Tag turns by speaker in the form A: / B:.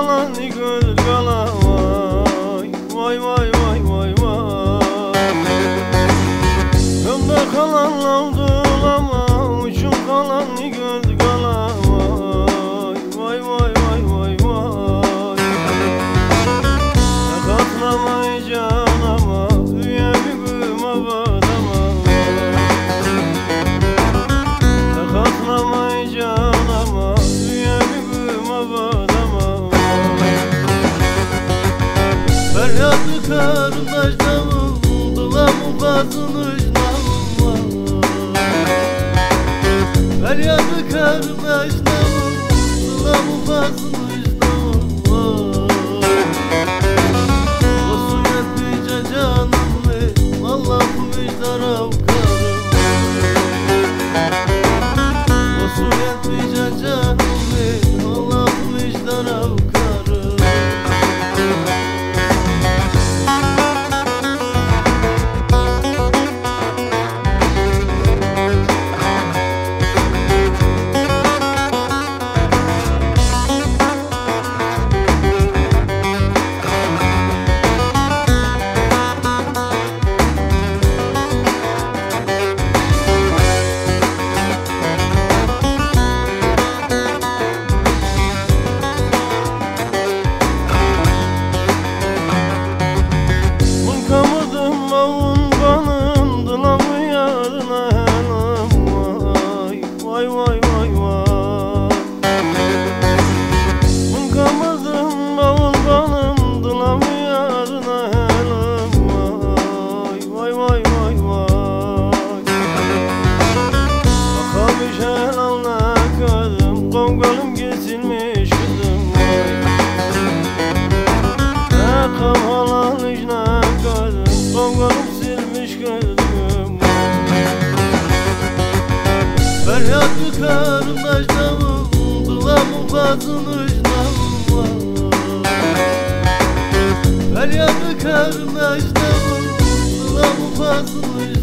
A: falando Olsun yetmeyece canım Vallahi bu müjdara Kesilmiş kızım vay Yakam halal icna kadın Kongolum silmiş gözüm Feryat bir kardeşlerim Dulamın fazın ucnavım Feryat bir kardeşlerim Dulamın fazın ucnavım